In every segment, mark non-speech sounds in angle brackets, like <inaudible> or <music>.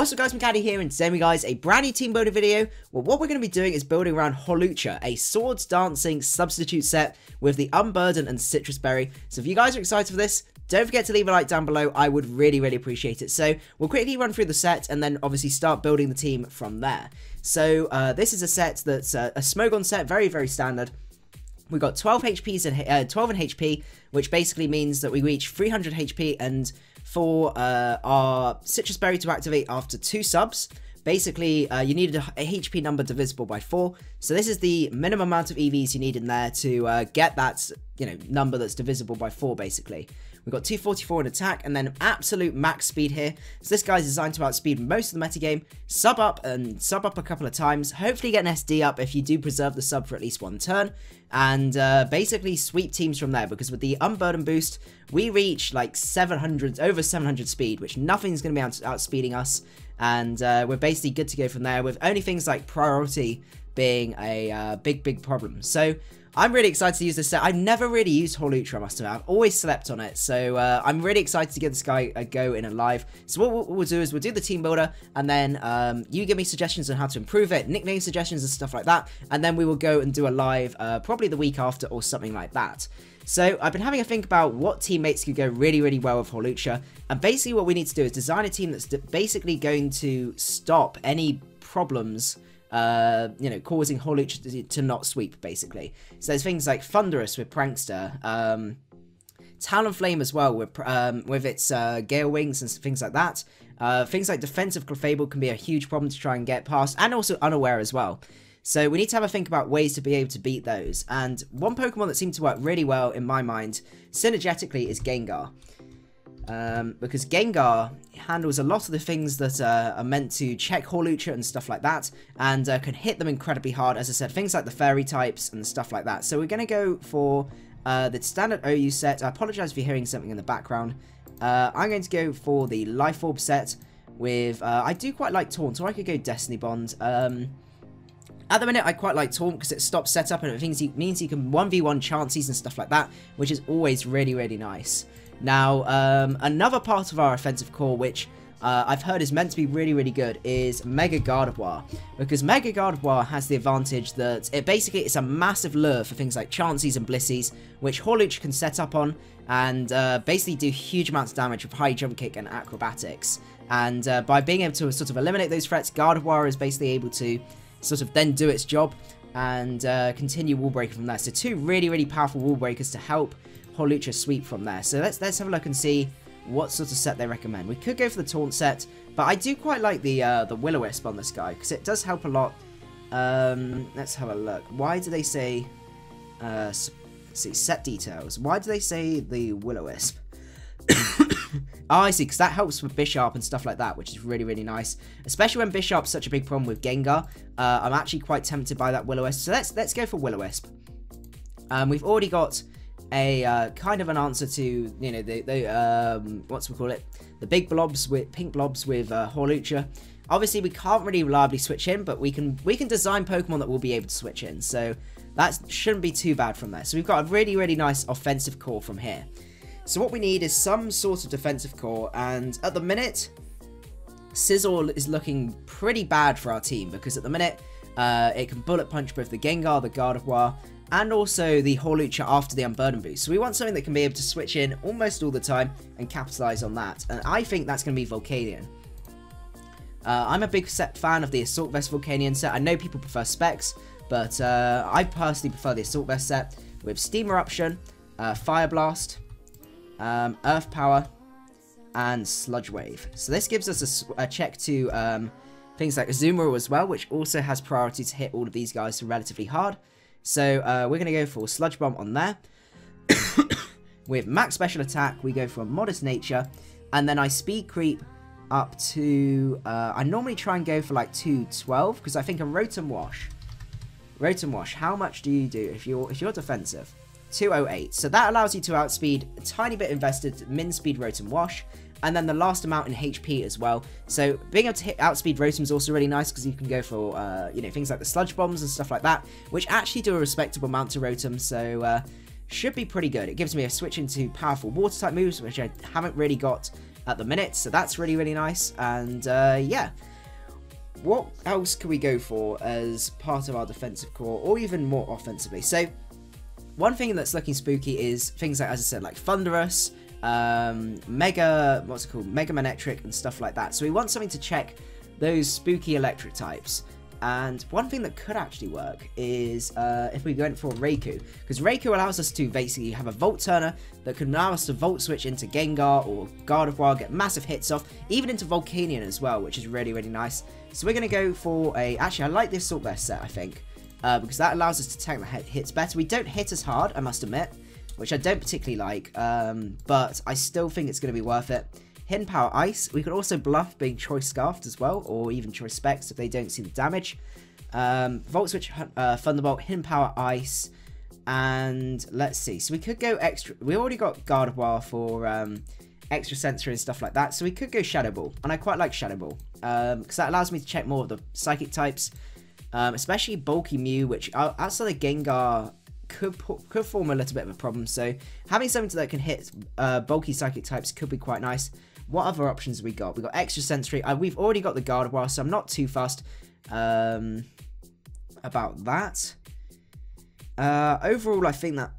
What's up guys, macadii here, and today we guys a brand new team building video. Well, what we're going to be doing is building around Hawlucha, a swords dancing substitute set with the Unburden and Sitrus Berry. So if you guys are excited for this, don't forget to leave a like down below, I would really, really appreciate it. So we'll quickly run through the set and then obviously start building the team from there. So uh, this is a set that's uh, a Smogon set, very, very standard. We've got 12 HPs and uh, 12 and HP, which basically means that we reach 300 HP and for uh, our Sitrus Berry to activate after two subs. Basically, uh, you need a, HP number divisible by 4. So this is the minimum amount of EVs you need in there to uh, get that you know number that's divisible by 4, basically. We've got 244 in attack and then absolute max speed here. So this guy's designed to outspeed most of the metagame. Sub up and sub up a couple of times. Hopefully get an SD up if you do preserve the sub for at least one turn. And uh, basically sweep teams from there because with the Unburden boost, we reach like 700, over 700 speed, which nothing's going to be out outspeeding us. And uh, we're basically good to go from there with only things like priority being a uh, big, big problem. So I'm really excited to use this set. I've never really used Hawlucha, I must admit. I've always slept on it. So uh, I'm really excited to give this guy a go in a live. So what we'll, we'll do is we'll do the team builder and then um, you give me suggestions on how to improve it, nickname suggestions and stuff like that. And then we will go and do a live uh, probably the week after or something like that. So I've been having a think about what teammates could go really, really well with Hawlucha. And basically what we need to do is design a team that's basically going to stop any problems uh, you know, causing to, to, not sweep, basically. So there's things like Thundurus with Prankster, um, Talonflame as well with um, with its uh, Gale Wings and things like that. Uh, things like Defensive Clefable can be a huge problem to try and get past, and also Unaware as well. So we need to have a think about ways to be able to beat those. And one Pokemon that seemed to work really well in my mind, synergetically, is Gengar. Um, because Gengar handles a lot of the things that uh, are meant to check Hawlucha and stuff like that, and uh, can hit them incredibly hard, as I said, things like the fairy types and stuff like that. So we're going to go for uh, the standard OU set. I apologize for hearing something in the background. Uh, I'm going to go for the Life Orb set with, uh, I do quite like Taunt, or I could go Destiny Bond. Um, at the minute, I quite like Taunt because it stops setup and it means you can 1v1 chances and stuff like that, which is always really, really nice. Now, um, another part of our offensive core, which uh, I've heard is meant to be really, really good, is Mega Gardevoir. Because Mega Gardevoir has the advantage that it basically is a massive lure for things like Chanseys and Blissies, which Hawlucha can set up on and uh, basically do huge amounts of damage with high jump kick and acrobatics. And uh, by being able to sort of eliminate those threats, Gardevoir is basically able to sort of then do its job and uh, continue Wall Breaker from there. So two really, really powerful Wall Breakers to help Hawlucha sweep from there. So let's let's have a look and see what sort of set they recommend. We could go for the Taunt set, but I do quite like the uh, the Will-O-Wisp on this guy, because it does help a lot. Um, let's have a look. Why do they say... Uh, see, set details. Why do they say the Will-O-Wisp? oh, <coughs> I see, because that helps with Bisharp and stuff like that, which is really, really nice. Especially when Bisharp's such a big problem with Gengar. Uh, I'm actually quite tempted by that Will-O-Wisp. So let's let's go for Will-O-Wisp. Um, we've already got a uh, kind of an answer to you know the, the um, what's we call it the big blobs with pink blobs with uh, Hawlucha. Obviously, we can't really reliably switch in, but we can we can design Pokemon that will be able to switch in. So that shouldn't be too bad from there. So we've got a really really nice offensive core from here. So what we need is some sort of defensive core, and at the minute, Scizor is looking pretty bad for our team because at the minute uh, it can bullet punch both the Gengar, the Gardevoir, and also the Hawlucha after the Unburden boost. So we want something that can be able to switch in almost all the time and capitalize on that. And I think that's going to be Volcanion. Uh, I'm a big set fan of the Assault Vest Volcanion set. I know people prefer Specs, but uh, I personally prefer the Assault Vest set with Steam Eruption, uh, Fire Blast, um, Earth Power, and Sludge Wave. So this gives us a, a check to um, things like Azumarill as well, which also has priority to hit all of these guys relatively hard. So uh, we're going to go for Sludge Bomb on there. <coughs> With max special attack, we go for a Modest Nature. And then I speed creep up to... Uh, I normally try and go for like 212 because I think a Rotom Wash. Rotom Wash, how much do you do if you're, if you're defensive? 208. So that allows you to outspeed a tiny bit invested min speed Rotom Wash and then the last amount in HP as well. So being able to hit outspeed Rotom is also really nice because you can go for, uh, you know, things like the Sludge Bombs and stuff like that, which actually do a respectable amount to Rotom, so uh, should be pretty good. It gives me a switch into powerful Water-type moves, which I haven't really got at the minute, so that's really, really nice. And uh, yeah, what else can we go for as part of our defensive core, or even more offensively? So, one thing that's looking spooky is things like, as I said, like Thundurus, um, Mega, what's it called, Mega Manectric, and stuff like that. So we want something to check those spooky electric types. And one thing that could actually work is uh, if we went for Raikou, because Raikou allows us to basically have a Volt Turner that can allow us to Volt Switch into Gengar or Gardevoir, get massive hits off, even into Volcanion as well, which is really, really nice. So we're going to go for a... Actually, I like this Vest set, I think, uh, because that allows us to tank the hits better. We don't hit as hard, I must admit, which I don't particularly like, um, but I still think it's going to be worth it. Hidden Power Ice. We could also bluff being Choice Scarfed as well, or even Choice Specs if they don't see the damage. Um, Volt Switch, uh, Thunderbolt, Hidden Power Ice, and let's see. So we could go extra. We already got Gardevoir for um, Extrasensory and stuff like that, so we could go Shadow Ball, and I quite like Shadow Ball because um, that allows me to check more of the Psychic types, um, especially Bulky Mew, which uh, outside of Gengar could could form a little bit of a problem. So having something that can hit uh, bulky psychic types could be quite nice. What other options we got? We've got Extrasensory. Uh, we've already got the guard Gardevoir, so I'm not too fast um, about that. Uh, overall, I think that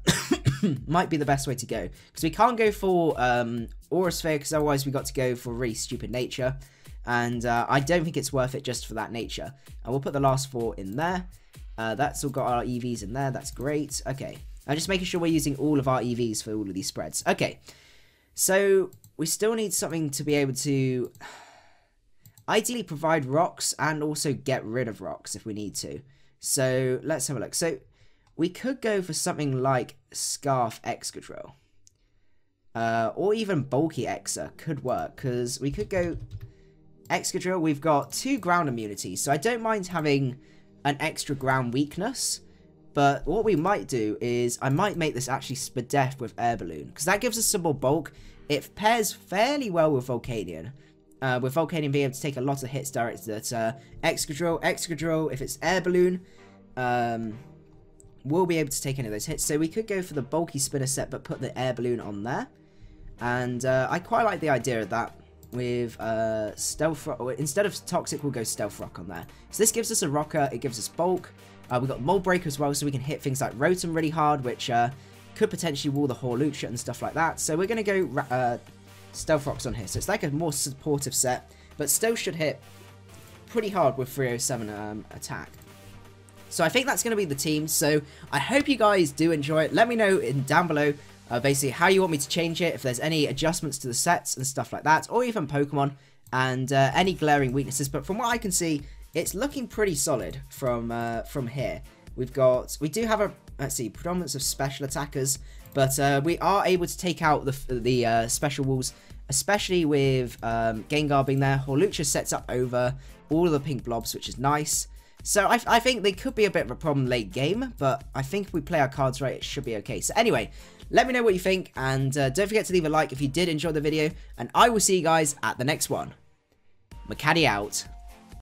<coughs> might be the best way to go. Because we can't go for um, Aura Sphere, because otherwise we got to go for really stupid nature. And uh, I don't think it's worth it just for that nature. And we'll put the last four in there. Uh, that's all got our EVs in there. That's great. Okay. I'm just making sure we're using all of our EVs for all of these spreads. Okay. So we still need something to be able to <sighs> ideally provide rocks and also get rid of rocks if we need to. So let's have a look. So we could go for something like Scarf Excadrill. Uh, or even Bulky Exa could work because we could go Excadrill. We've got two ground immunities, so I don't mind having an extra ground weakness. But what we might do is I might make this actually Spadef with Air Balloon because that gives us some more bulk it pairs fairly well with Volcanion. Uh, with Volcanion being able to take a lot of hits directed at uh, Excadrill. Excadrill, if it's Air Balloon, um, will be able to take any of those hits. So we could go for the bulky spinner set, but put the Air Balloon on there. And uh, I quite like the idea of that with uh, Stealth Rock. Instead of Toxic, we'll go Stealth Rock on there. So this gives us a Rocker, it gives us bulk. Uh, we've got Mold Break as well, so we can hit things like Rotom really hard, which uh, could potentially wall the Hawlucha and stuff like that. So we're going to go uh, Stealth Rocks on here. So it's like a more supportive set, but still should hit pretty hard with 307 um, attack. So I think that's going to be the team. So I hope you guys do enjoy it. Let me know in down below uh, basically how you want me to change it, if there's any adjustments to the sets and stuff like that, or even Pokemon, and uh, any glaring weaknesses. But from what I can see, it's looking pretty solid from uh, from here. We've got, we do have a let's see, predominance of special attackers, but uh, we are able to take out the, the uh, special walls, especially with um, Gengar being there. Hawlucha sets up over all of the pink blobs, which is nice. So I, I, think they could be a bit of a problem late game, but I think if we play our cards right, it should be okay. So anyway, let me know what you think, and uh, don't forget to leave a like if you did enjoy the video, and I will see you guys at the next one. macadii out.